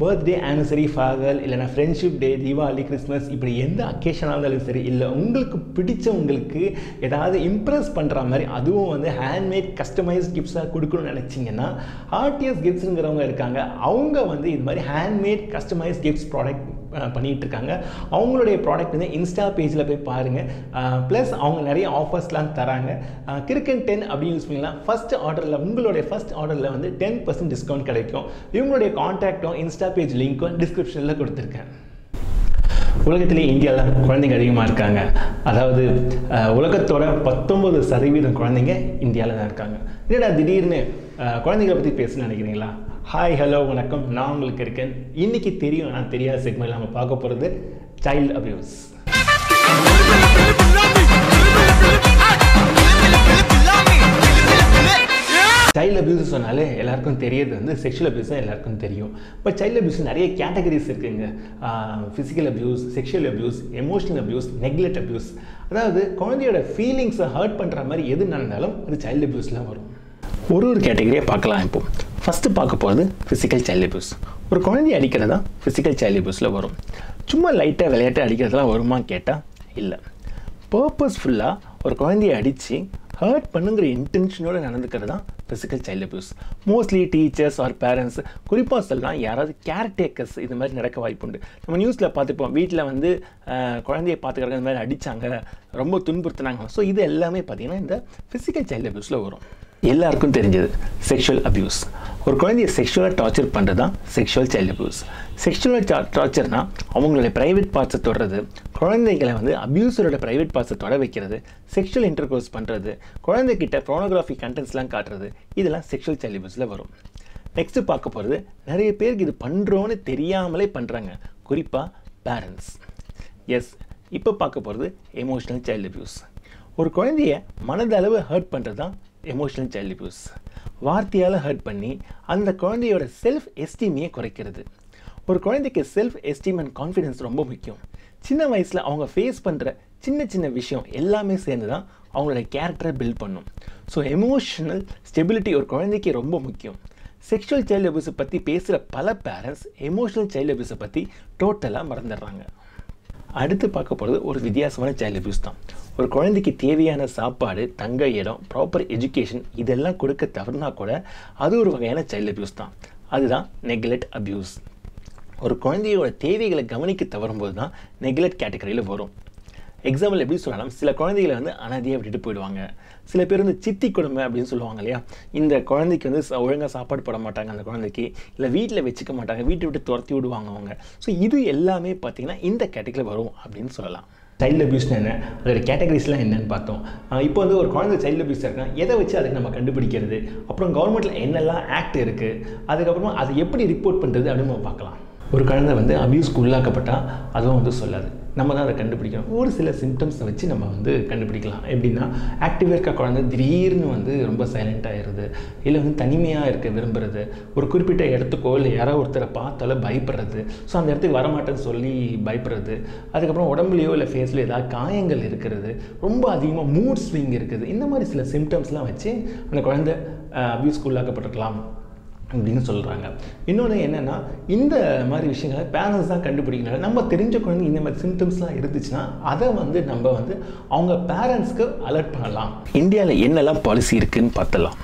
Birthday anniversary ஃபாகல் இல்லைனா friendship day Deepavali Christmas இப்படி எந்த அக்கேஷனாக இருந்தாலும் சரி இல்லை உங்களுக்கு பிடிச்சவங்களுக்கு ஏதாவது இம்ப்ரெஸ் பண்ணுற மாதிரி அதுவும் வந்து ஹேண்ட்மேட் கஸ்டமைஸ் கிஃப்ட்ஸாக கொடுக்கணும்னு நினச்சிங்கன்னா ஆர்டிஎஸ் கிஃப்ட்ஸுங்கிறவங்க இருக்காங்க. அவங்க வந்து இது மாதிரி ஹேண்ட்மேட் கஸ்டமைஸ் கிஃப்ட்ஸ் ப்ராடக்ட் பண்ணிகிட்டு இருக்காங்க அவங்களுடைய ப்ராடக்ட் வந்து இன்ஸ்டா பேஜில் போய் பாருங்கள் ப்ளஸ் அவங்க நிறைய ஆஃபர்ஸ்லாம் தராங்க. கிரிக்கன் டென் அப்படின்னு யூஸ் பண்ணிக்கலாம். ஃபஸ்ட் ஆர்டரில் உங்களுடைய ஃபஸ்ட் ஆர்டரில் வந்து டென் பர்சன்ட் டிஸ்கவுண்ட் கிடைக்கும். இவங்களுடைய காண்டாக்டும் இன்ஸ்டா பேஜ் லிங்க்கும் டிஸ்கிரிப்ஷனில் கொடுத்துருக்கேன். உலகத்திலே இந்தியாவில் குழந்தைங்க அதிகமாக இருக்காங்க. அதாவது உலகத்தோட பத்தொம்பது சதவீதம் குழந்தைங்க இந்தியாவில் தான் இருக்காங்க. என்னடா திடீர்னு குழந்தைங்களை பற்றி பேசணும்னு நினைக்கிறீங்களா? ஹாய் ஹலோ வணக்கம். நான் உங்களுக்கு இருக்கேன். இன்னைக்கு தெரியும் நான் தெரியாத செக்மெண்ட் நம்ம பார்க்க போகிறது சைல்டு அபியூஸ் சைல்டு அபியூஸ் சொன்னாலே எல்லாருக்கும் தெரியறது வந்து செக்ஷுவல் அபியூஸ் தான் எல்லாருக்கும் தெரியும். இப்போ சைல்டு அபியூஸ் நிறைய கேட்டகரிஸ் இருக்குங்க. Physical abuse sexual abuse emotional abuse neglect abuse அதாவது குழந்தையோட ஃபீலிங்ஸை ஹர்ட் பண்ணுற மாதிரி எது நடந்தாலும் அது சைல்டு அபியூஸில் வரும். ஒரு ஒரு கேட்டகரியை பார்க்கலாம் இப்போ. ஃபஸ்ட்டு பார்க்க போகிறது ஃபிசிக்கல் சைல்ட் அபியூஸ் ஒரு குழந்தைய அடிக்கிறது தான் ஃபிசிக்கல் சைல்ட் அபியூஸில் வரும். சும்மா லைட்டாக விளையாட்டு அடிக்கிறதுலாம் வருமா கேட்டால் இல்லை. பர்பஸ்ஃபுல்லாக ஒரு குழந்தைய அடித்து ஹர்ட் பண்ணுங்கிற இன்டென்ஷனோடு நடந்துக்கிறது தான் physical child abuse mostly teachers or parents குறிப்பாக சொல்லலாம் யாராவது கேர்டேக்கர்ஸ் இது மாதிரி நடக்க வாய்ப்புண்டு நம்ம நியூஸில் பார்த்துப்போம். வீட்டில் வந்து குழந்தைய பார்த்துக்கிறாங்க இந்த மாதிரி அடித்தாங்க ரொம்ப துன்புறுத்துனாங்க. ஸோ இது எல்லாமே பார்த்தீங்கன்னா இந்த ஃபிசிக்கல் சைல்டு அபியூஸில் வரும். எல்லாருக்கும் தெரிஞ்சது செக்ஷுவல் அப்யூஸ் ஒரு குழந்தைய செக்ஷுவலாக டார்ச்சர் பண்ணுறது தான் செக்ஷுவல் சைல்டு அப்யூஸ் செக்ஷுவல் டார்ச்சர்னால் அவங்களுடைய ப்ரைவேட் பார்ட்ஸை தொடுறது குழந்தைகளை வந்து அப்யூசரோட ப்ரைவேட் பார்ட்ஸை தொட வைக்கிறது செக்ஷுவல் இன்டர்கோர்ஸ் பண்ணுறது குழந்தைகிட்ட ப்ரோனோகிராஃபி கண்டென்ட்ஸ்லாம் காட்டுறது இதெல்லாம் செக்ஷுவல் சைல்டு அப்யூஸில் வரும். நெக்ஸ்ட்டு பார்க்க போகிறது நிறைய பேருக்கு இது பண்ணுறோன்னு தெரியாமலே பண்ணுறாங்க குறிப்பாக பேரண்ட்ஸ் எஸ் இப்போ பார்க்க போகிறது எமோஷ்னல் சைல்டு அப்யூஸ் ஒரு குழந்தைய மனதளவு ஹர்ட் பண்ணுறது தான் எமோஷனல் சைல்டு அபியூஸ் வார்த்தையால் ஹர்ட் பண்ணி அந்த குழந்தையோட செல்ஃப் எஸ்டீமையே குறைக்கிறது. ஒரு குழந்தைக்கு செல்ஃப் எஸ்டீம் அண்ட் கான்ஃபிடென்ஸ் ரொம்ப முக்கியம். சின்ன வயசில் அவங்க ஃபேஸ் பண்ணுற சின்ன சின்ன விஷயம் எல்லாமே சேர்ந்து தான் அவங்களோட கேரக்டரை பில்ட் பண்ணும். ஸோ எமோஷனல் ஸ்டெபிலிட்டி ஒரு குழந்தைக்கு ரொம்ப முக்கியம். செக்ஷுவல் சைல்டு அபியூஸை பற்றி பேசுகிற பல பேரண்ட்ஸ் எமோஷனல் சைல்டு அபியூஸை பற்றி டோட்டலாக மறந்துடுறாங்க. அடுத்து பார்க்க போகிறது ஒரு வித்தியாசமான சைல்டு அபியூஸ் தான். ஒரு குழந்தைக்கு தேவையான சாப்பாடு தங்க இடம் ப்ராப்பர் எஜுகேஷன் இதெல்லாம் கொடுக்க தவறுனா கூட அது ஒரு வகையான சைல்டு அபியூஸ் தான். அதுதான் நெக்லெக்ட் அபியூஸ் ஒரு குழந்தையோட தேவைகளை கவனிக்க தவறும்போது தான் நெக்லெக்ட் கேட்டகரியில் வரும். எக்ஸாம்பிள் எப்படி சொல்லலாம்? சில குழந்தைகளை வந்து அனாதையாக விட்டுட்டு போயிடுவாங்க. சில பேர் வந்து சித்தி கொடுமை அப்படின்னு சொல்லுவாங்க இல்லையா? இந்த குழந்தைக்கு வந்து ச- சாப்பாடு போட மாட்டாங்க அந்த குழந்தைக்கு. இல்லை வீட்டில் வச்சுக்க மாட்டாங்க. வீட்டை விட்டு துரத்தி விடுவாங்க அவங்க. ஸோ இது எல்லாமே பார்த்திங்கன்னா இந்த கேட்டகரியில் வரும் அப்படின்னு சொல்லலாம். சைல்டு அபியூஸ்னு என்ன? அதோட கேட்டகரிஸ்லாம் என்னன்னு பார்த்தோம். இப்போ வந்து ஒரு குழந்தை சைல்டு அபியூஸ் இருக்குன்னா எதை வச்சு அதுக்கு நம்ம கண்டுபிடிக்கிறது? அப்புறம் கவர்மெண்ட்டில் என்னெல்லாம் ஆக்ட் இருக்குது அதுக்கப்புறமா அதை எப்படி ரிப்போர்ட் பண்ணுறது அப்படின்னு நம்ம பார்க்கலாம். ஒரு குழந்தை வந்து அபியூஸ்க்கு உள்ளாக்கப்பட்டால் அதுவும் வந்து சொல்லாது. நம்ம தான் அதை கண்டுபிடிக்கணும். ஒரு சில சிம்டம்ஸை வச்சு நம்ம வந்து கண்டுபிடிக்கலாம். எப்படின்னா ஆக்டிவாக இருக்க குழந்தை திடீர்னு வந்து ரொம்ப சைலண்ட் ஆயிடுது. இல்லை வந்து தனிமையாக இருக்க விரும்புறது. ஒரு குறிப்பிட்ட இடத்துக்கோ இல்லை யாரோ ஒருத்தரை பார்த்தாலோ பயப்படுறது. ஸோ அந்த இடத்துக்கு வரமாட்டேன்னு சொல்லி பயப்படுறது. அதுக்கப்புறம் உடம்புலையோ இல்லை ஃபேஸ்லையோ ஏதாவது காயங்கள் இருக்கிறது. ரொம்ப அதிகமாக மூட் ஸ்விங் இருக்குது. இந்த மாதிரி சில சிம்டம்ஸ்லாம் வச்சு அந்த குழந்தை அபியூஸ்க்கு உள்ளாக்கப்பட்டிருக்கலாம். அப்படின்னு சொல்கிறாங்க இன்னொன்று என்னென்னா இந்த மாதிரி விஷயங்களை பேரண்ட்ஸ் தான் கண்டுபிடிக்கணும் நம்ம தெரிஞ்ச குழந்தை இந்த மாதிரி சிம்டம்ஸ்லாம் இருந்துச்சுன்னா அதை வந்து நம்ம வந்து அவங்க பேரண்ட்ஸ்க்கு அலர்ட் பண்ணலாம். இந்தியாவில் என்னெல்லாம் பாலிசி இருக்குதுன்னு பார்த்தலாம்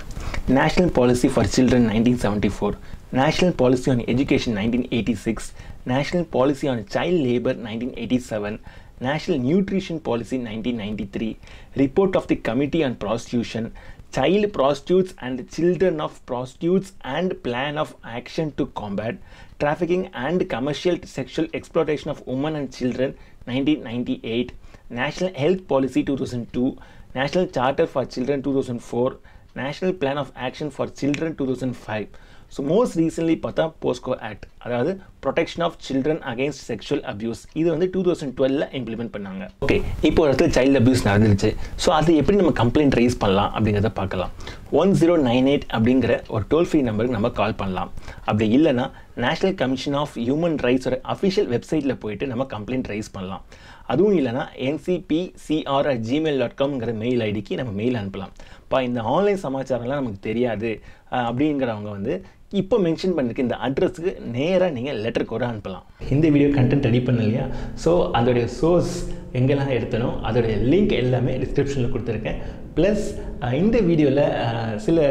national policy for children nineteen seventy four national policy on education nineteen eighty six national policy on child labour nineteen eighty seven national nutrition policy nineteen ninety three report of the committee on prostitution Child Prostitutes and Children of Prostitutes and Plan of Action to Combat Trafficking and Commercial Sexual Exploitation of Women and Children 1998, National Health Policy 2002, National Charter for Children 2004, National Plan of Action for Children 2005. So most recently பார்த்தா POCSO act அதாவது protection of children against sexual abuse இது வந்து two thousand டுவெல்ல implement பண்ணாங்க. Okay இப்போ ஒரு இடத்துல child abuse நடந்துருச்சு. ஸோ அது எப்படி நம்ம கம்ப்ளைண்ட் ரைஸ் பண்ணலாம் அப்படிங்கிறத பார்க்கலாம். ஒன் ஜீரோ நைன் எயிட் அப்படிங்கிற ஒரு டோல் ஃப்ரீ நம்பருக்கு நம்ம கால் பண்ணலாம். அப்படி இல்லைன்னா நேஷனல் கமிஷன் ஆஃப் ஹியூமன் ரைட்ஸோட அஃபிஷியல் வெப்சைட்டில் போயிட்டு நம்ம கம்ப்ளைண்ட் ரைஸ் பண்ணலாம். அதுவும் இல்லைனா NCP CR at Gmail dot காம்ங்கிற mail ஐடிக்கு நம்ம மெயில் அனுப்பலாம். இப்போ இந்த ஆன்லைன் சமாச்சாரம்லாம் நமக்கு தெரியாது அப்படிங்கிறவங்க வந்து இப்போ மென்ஷன் பண்ணிருக்க இந்த அட்ரஸுக்கு நேராக நீங்கள் லெட்டர் கூட அனுப்பலாம். இந்த வீடியோ கண்டென்ட் ரெடி பண்ண இல்லையா ஸோ அதோடைய சோர்ஸ் எங்கெல்லாம் எடுத்தனோ அதோடைய லிங்க் எல்லாமே டிஸ்கிரிப்ஷனில் கொடுத்துருக்கேன். ப்ளஸ் இந்த வீடியோவில் சில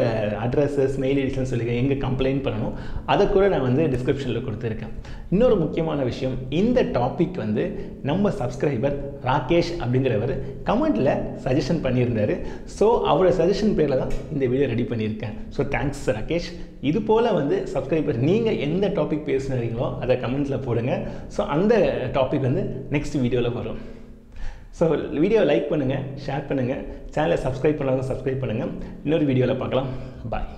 அட்ரஸஸ் மெயில் ஐடிஸ்லாம் சொல்லியிருக்கேன். எங்கே கம்ப்ளைண்ட் பண்ணணும் அதை கூட நான் வந்து டிஸ்கிரிப்ஷனில் கொடுத்துருக்கேன். இன்னொரு முக்கியமான விஷயம் இந்த டாபிக் வந்து நம்ம சப்ஸ்கிரைபர் ராகேஷ் அப்படிங்கிறவர் கமெண்ட்டில் சஜஷன் பண்ணியிருந்தார். ஸோ அவரோட சஜஷன் பேரில் தான் இந்த வீடியோ ரெடி பண்ணியிருக்கேன். So thanks Rakesh. இது போல் வந்து சப்ஸ்கிரைபர் நீங்கள் எந்த டாபிக் பேசுனீங்களோ அதை கமெண்ட்ஸில் போடுங்க. ஸோ அந்த டாபிக் வந்து நெக்ஸ்ட் வீடியோவில் வரும். ஸோ வீடியோவை லைக் பண்ணுங்கள் ஷேர் பண்ணுங்கள் சேனலை சப்ஸ்கிரைப் பண்ணாங்க சப்ஸ்கிரைப் பண்ணுங்கள் இன்னொரு வீடியோவில் பார்க்கலாம். பாய்